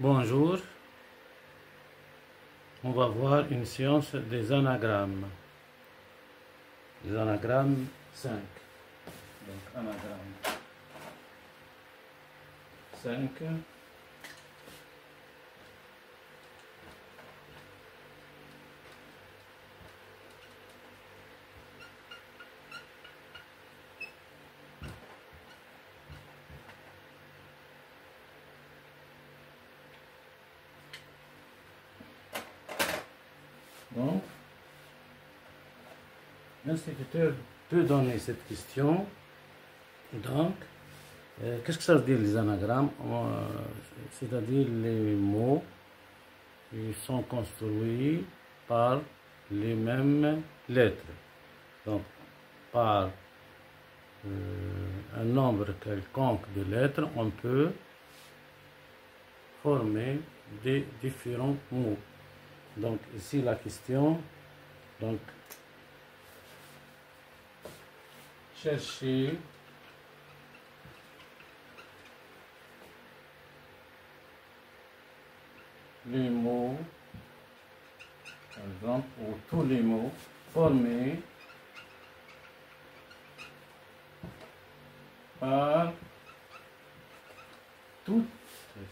Bonjour. On va voir une science des anagrammes. Les anagrammes 5. Donc anagramme 5. Donc, l'instituteur peut donner cette question. Donc, euh, qu'est-ce que ça veut dire les anagrammes Euh, C'est-à-dire les mots qui sont construits par les mêmes lettres. Donc, par euh, un nombre quelconque de lettres, on peut former des différents mots. Donc ici la question, donc chercher les mots, par exemple, ou tous les mots formés par toutes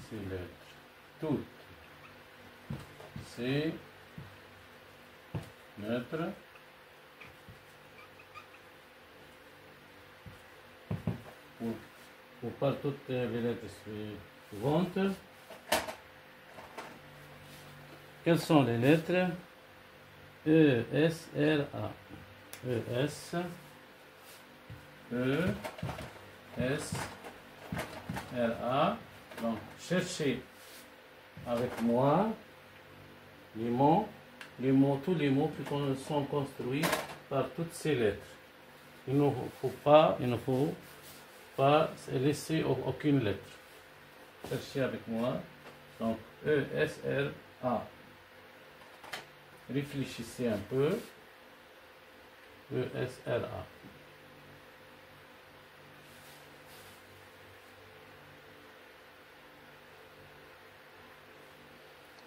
ces lettres, toutes c'est mettre pour, pour par toutes les lettres suivantes. Quelles sont les lettres? E, S, R, A. E, S, E, S, R, A. Donc, cherchez avec moi les mots, les mots, tous les mots qui sont construits par toutes ces lettres. Il ne faut pas, il ne faut pas laisser aucune lettre. Cherchez avec moi. Donc, E, S, R, A. Réfléchissez un peu. E, S, R, A.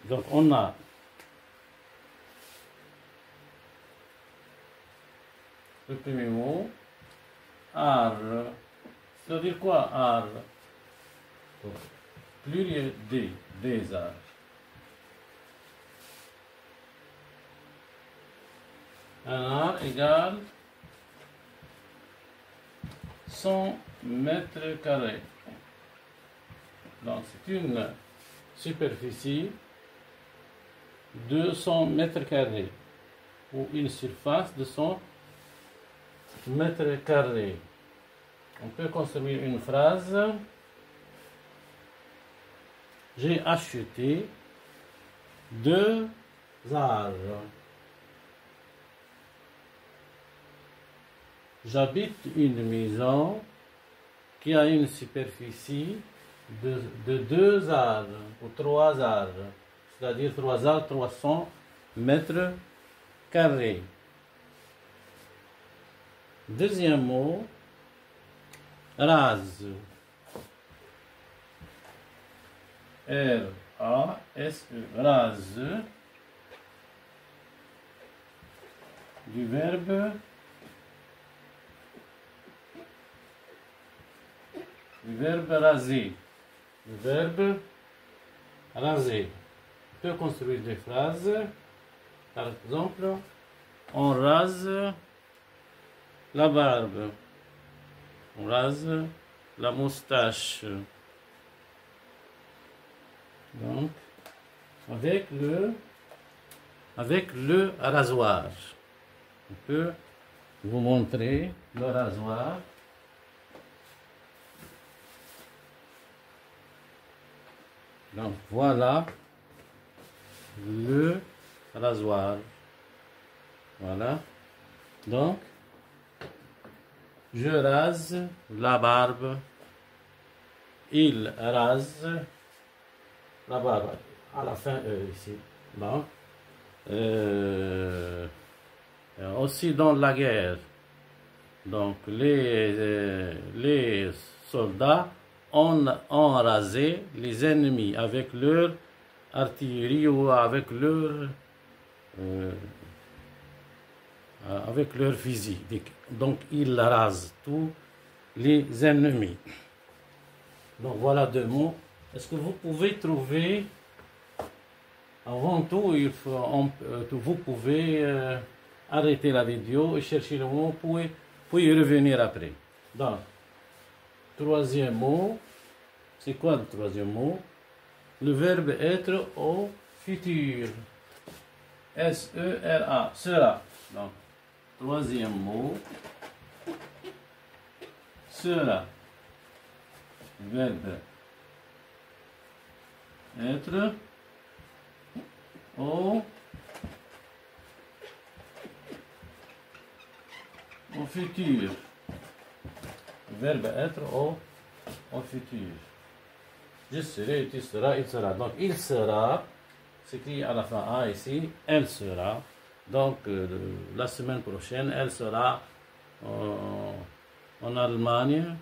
Donc, on a le premier mot, art. Ça veut dire quoi, art Pluriel des, des. Un art égale 100 mètres carrés. Donc c'est une superficie de 200 mètres carrés ou une surface de 100 mètres carrés. On peut construire une phrase. J'ai acheté deux arbres. J'habite une maison qui a une superficie de, de deux arbres ou trois arbres, c'est-à-dire trois arbres, 300 mètres carrés. Deuxième mot, rase. R-A-S-E, rase. Du verbe du verbe raser. Du verbe raser. On peut construire des phrases. Par exemple, on rase la barbe, on rase la moustache. Donc, avec le, avec le rasoir. On peut vous montrer le rasoir. Donc voilà le rasoir. Voilà. Donc, je rase la barbe. Il rase la barbe. À la fin, euh. Bon. Euh, aussi dans la guerre. Donc, les, euh, soldats ont, ont rasé les ennemis avec leur artillerie ou avec leur euh, avec leur fusil. Donc ils rasent tous les ennemis. Donc voilà deux mots. Est-ce que vous pouvez trouver avant tout, il faut, euh, vous pouvez euh, arrêter la vidéo et chercher le mot, puis, puis y revenir après. Donc, troisième mot, c'est quoi le troisième mot? Le verbe être au futur. S-E-R-A, sera. Donc, troisième mot, sera. Verbe être au, au futur. Verbe être au, au futur. Je serai, tu seras, il sera. Donc, il sera, c'est écrit à la fin A ici, elle sera. Donc, euh, la semaine prochaine, elle sera euh, en Allemagne.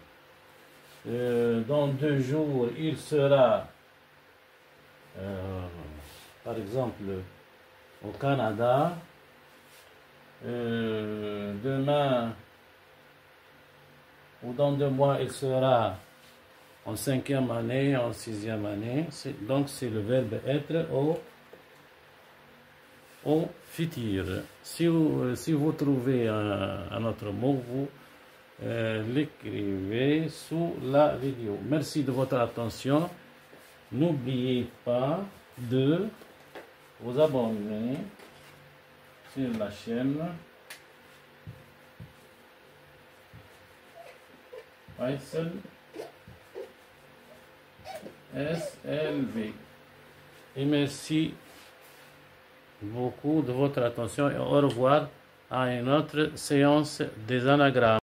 Euh, dans deux jours, il sera par exemple, au Canada, euh, demain ou dans deux mois, il sera en cinquième année, en sixième année. Donc, c'est le verbe être au, au futur. Si vous, si vous trouvez un, autre mot, vous euh, l'écrivez sous la vidéo. Merci de votre attention. N'oubliez pas de vous abonner sur la chaîne Faisal SLV. Et merci beaucoup de votre attention et au revoir à une autre séance des anagrammes.